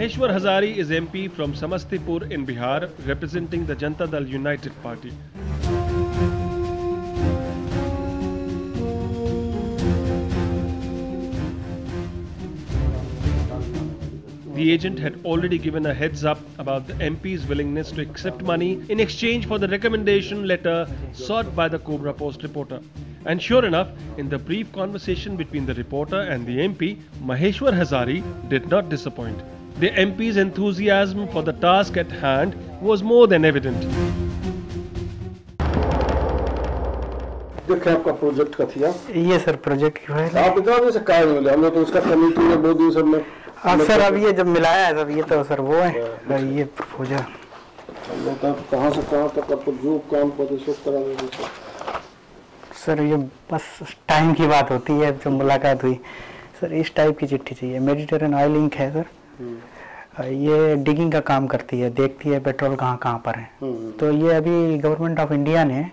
Maheshwar Hazari is MP from Samastipur in Bihar, representing the Janta Dal United Party. The agent had already given a heads up about the MP's willingness to accept money in exchange for the recommendation letter sought by the Cobra Post reporter. And sure enough, in the brief conversation between the reporter and the MP, Maheshwar Hazari did not disappoint. The MP's enthusiasm for the task at hand was more than evident. देखे आपका project कथिया ये sir project की है। आप इतना दिन से काय मिले। हम लोग तो उसका कमेटी में बहुत दिन से हमने अब सर अब ये जब मिलाया है सब ये तो सर वो है। और ये प्रपोजल हम लोग तो कहाँ से कहाँ तक आपको जो काम करते सब करा देते सर। सर ये बस टाइम की बात होती है जब मुलाकात हुई। सर इस टाइप की चिट्ठी चाहिए। मेडिटेरियन ऑयल इंक है सर। ये डिगिंग का काम करती है देखती है पेट्रोल कहाँ कहाँ पर है। हम्म, तो ये अभी गवर्नमेंट ऑफ़ इंडिया ने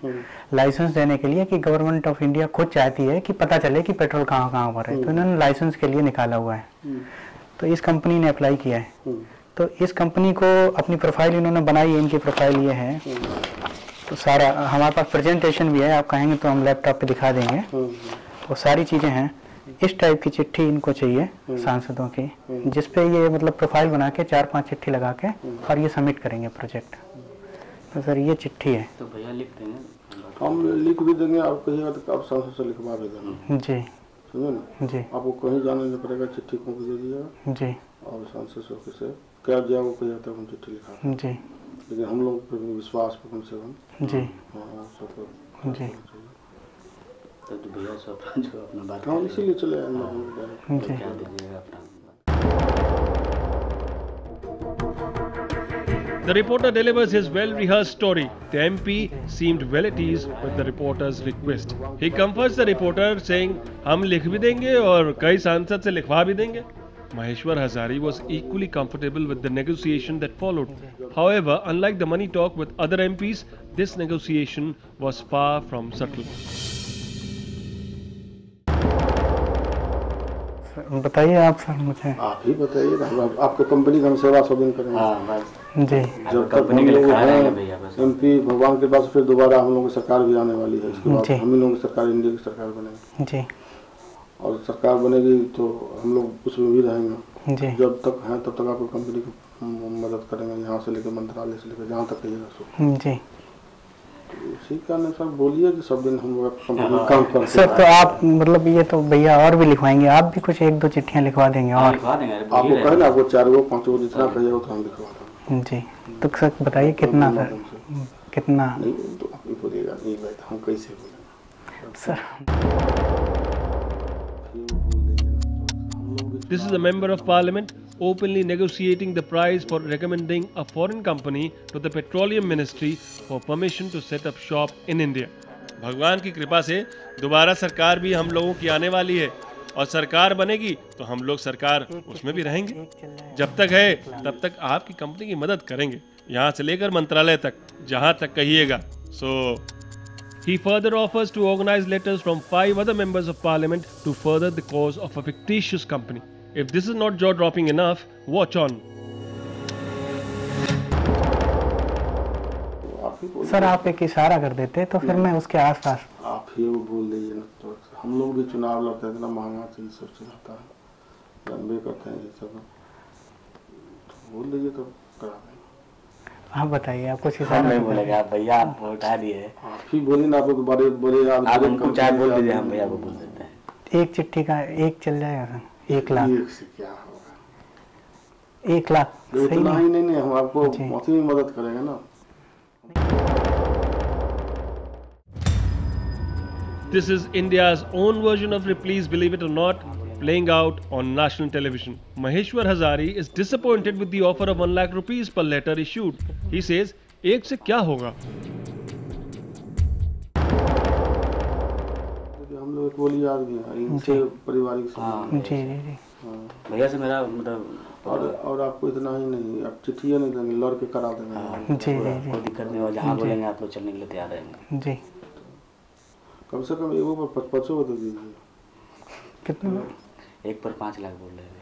लाइसेंस देने के लिए कि गवर्नमेंट ऑफ़ इंडिया खुद चाहती है कि पता चले कि पेट्रोल कहाँ कहाँ पर है। तो इन्होंने लाइसेंस के लिए निकाला हुआ है। हम्म, तो इस कंपनी ने अप्लाई किया है। हम्म, तो इस कंपनी को अपनी प्रोफ़ाइल इन्होंने बनाई है इनकी प्रोफ़ाइल ये है। तो सारा हमारे पास प्रेजेंटेशन भी है आप कहेंगे तो हम लैपटॉप पे दिखा देंगे। हम्म, वो सारी चीज़ें हैं। इस टाइप की चिट्ठी इनको चाहिए सांसदों की जिसपे ये मतलब प्रोफ़ाइल बना के चार पाँच चिट्ठी लगा के और ये सबमिट करेंगे प्रोजेक्ट तो सर ये चिट्ठी है। तो भैया लिख देंगे। हम लिख भी देंगे आप कहिएगा तो आप सांसद से लिखवा भी जी। समझे ना? जी। आपको कहीं जाने नहीं पड़ेगा चिट्ठी को दे दिएगा जी। और सांसद से ऑफ़िस से क्या दिया वो कहिएगा तब हम चिट्ठी लिखा जी। लेकिन हम लोग विश्वास पे कम से कम। जी। हाँ सब जी। तो तो भैया सब जो अपना बात हाँ कर इसीलिए चले आए हम लोग जी क्या दीजिएगा अपना The reporter delivers his well rehearsed story. The MP seemed well at ease with the reporter's request. He comforts the reporter saying, हम लिख भी देंगे और कई सांसद से लिखवा भी देंगे. Maheshwar Hazari was equally comfortable with the negotiation that followed. However, unlike the money talk with other MPs, this negotiation was far from subtle. Sir, बताइए आप सर मुझे। आप ही बताइए ना हम आप- कंपनी का हम सेवा दिन करेंगे। हाँ जी। जब तक कंपनी हम के लोग हैं भैया बस। एमपी भगवान के पास फिर दोबारा हम लोग की सरकार भी आने वाली है इसके बाद हम ही लोगों की सरकार इंडिया की सरकार बनेगी। जी। और सरकार बनेगी तो हम लोग उसमें भी रहेंगे। जी। जब तक हैं तब तक आपको कंपनी की मदद करेंगे यहाँ से लेकर मंत्रालय से लेकर जहाँ तक कहिएगा सो। जी। उसी का अनुसार बोलिए कि सब दिन हम कंपनी काम करते सर तो आप मतलब ये तो भैया और भी लिखवाएँगे आप भी कुछ एक दो चिट्ठियाँ लिखवा देंगे हाँ और? लिखवा देंगे आपको बोलिए। कहे ना आपको चार गो पाँच गो जितना कहिएगा तो हम लिखवा जी तो सर बताइए कितना सर? कितना? नहीं तो आप ही बोलिएगा नहीं भाई तो हम कैसे बोलेंगे? Sir. This is a member of parliament. Openly negotiating the price for recommending a foreign company to the petroleum ministry for permission to set up shop in India. भगवान की कृपा से दोबारा सरकार भी हम लोगों की आने वाली है और सरकार बनेगी तो हम लोग सरकार उसमें भी रहेंगे जब तक है तब तक आपकी कंपनी की मदद करेंगे यहाँ से लेकर मंत्रालय तक जहाँ तक कहिएगा so He further offers to organize letters from five other members of parliament to further the cause of a fictitious company. If this is not jaw dropping enough, watch on. Sir आप एक इशारा कर देते तो फिर मैं उसके आसपास आप ही वो बोल दीजिए ना तो हम लोग भी चुनाव लड़ते हैं इतना महँगा चीज़ सब चलाता है। लंबे करते हैं ये सब। तो बोल दीजिए तो करा देंगे आप बताइए आप कुछ हम इशारा नहीं बोलेंगे आप भैया आप उठा दिए। आप ही बोलिए ना आप लोग बड़े बड़े आप हमको चाहे बोल दीजिए हम भैया को बोल देते हैं। एक चिट्ठी का एक चल जाएगा सर। एक लाख एक से क्या होगा एक लाख सही नहीं ही नहीं नहीं हम आपको। अथी मदद करेंगे ना This is India's own version of Ripley's Believe It or Not playing out on national television. Maheshwar Hazari is disappointed with the offer of 1 lakh rupees per letter issued. He says, एक से क्या होगा हम लोग एक बोली आदमी हैं इनसे पारिवारिक जी जी जी। हाँ। भैया से मेरा मतलब और और आपको इतना ही नहीं आप चिट्ठियाँ नहीं देंगे लड़ के करा देंगे। जी जी कोई दिक्कत नहीं हो जहाँ बोलेंगे आप लोग चलने के लिए तैयार रहेंगे। जी। कम से कम एगो पर पच पचो बता दीजिए। कितना? एक पर पाँच लाख बोल रहे हैं।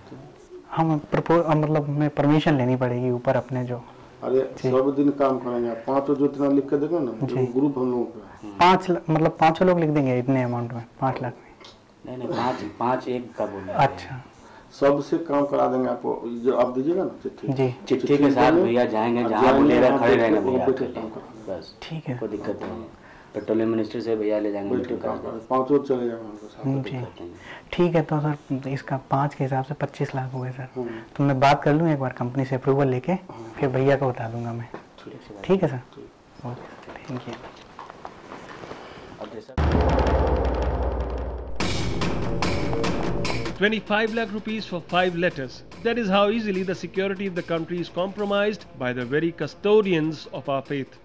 हम प्रपोज मतलब हमें परमिशन लेनी पड़ेगी ऊपर अपने जो अरे सब दिन काम करेंगे। आप पाँचों जो इतना लिख के देंगे ना जो। ग्रुप हम लोगों का पाँच पाँच मतलब पाँचों लोग लिख देंगे इतने अमाउंट में पाँच लाख में। नहीं नहीं पाँच पाँच एक का बोल अच्छा। सबसे काम करा देंगे आपको जो आप दीजिएगा ना चिट्ठी। जी। चिट्ठी के साथ भैया जाएँगे जहाँ बोलेगा खड़े रहेंगे भैया। बस। ठीक है। कोई दिक्कत नहीं है। पेट्रोलियम मिनिस्ट्री से भैया ले जाएँगे पाँचों चले जाएँगे हम्म। ठीक है तो सर इसका पाँच के हिसाब से पच्चीस लाख हो गए सर। हम्म, तो मैं बात कर लूँ एक बार कंपनी से अप्रूवल लेके फिर भैया को बता दूँगा मैं। ठीक है sir. Okay thank you. 25 lakh rupees for 5 letters. That is how easily the security of the country is compromised by the very custodians of our faith.